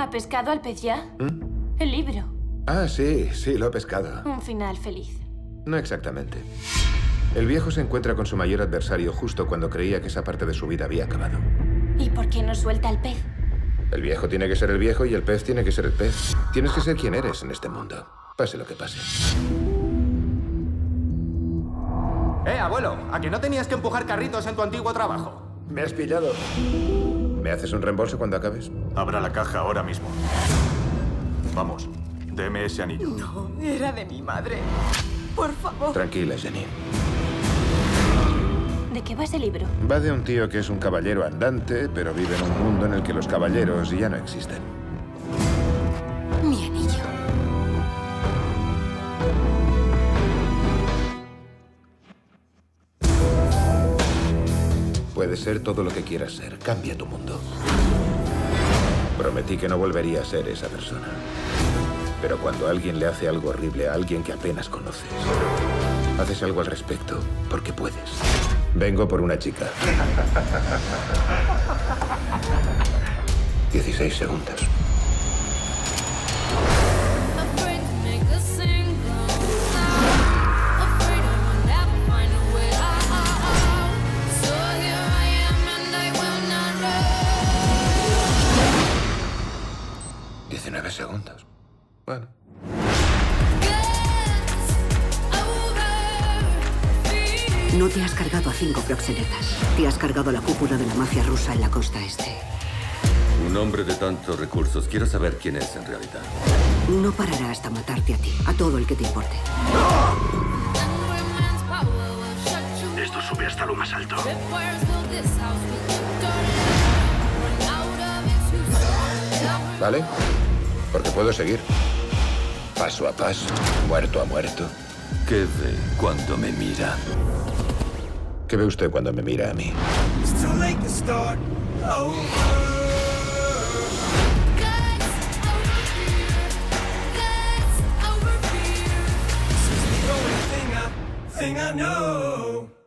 ¿Ha pescado al pez ya? ¿Mm? El libro. Ah, sí, sí, lo he pescado. Un final feliz. No exactamente. El viejo se encuentra con su mayor adversario justo cuando creía que esa parte de su vida había acabado. ¿Y por qué no suelta al pez? El viejo tiene que ser el viejo y el pez tiene que ser el pez. Tienes que ser quien eres en este mundo, pase lo que pase. Eh, abuelo, ¿a que no tenías que empujar carritos en tu antiguo trabajo? Me has pillado. ¿Me haces un reembolso cuando acabes? Abra la caja ahora mismo. Vamos, deme ese anillo. No, era de mi madre. Por favor. Tranquila, Jenny. ¿De qué va ese libro? Va de un tío que es un caballero andante, pero vive en un mundo en el que los caballeros ya no existen. Puedes ser todo lo que quieras ser. Cambia tu mundo. Prometí que no volvería a ser esa persona. Pero cuando alguien le hace algo horrible a alguien que apenas conoces, haces algo al respecto porque puedes. Vengo por una chica. 16 segundos. Diecinueve segundos. Bueno. No te has cargado a cinco proxenetas. Te has cargado la cúpula de la mafia rusa en la costa este. Un hombre de tantos recursos. Quiero saber quién es en realidad. No parará hasta matarte a ti, a todo el que te importe. Esto sube hasta lo más alto. ¿Vale? Porque puedo seguir. Paso a paso, muerto a muerto. ¿Qué ve cuando me mira? ¿Qué ve usted cuando me mira a mí? thing I know.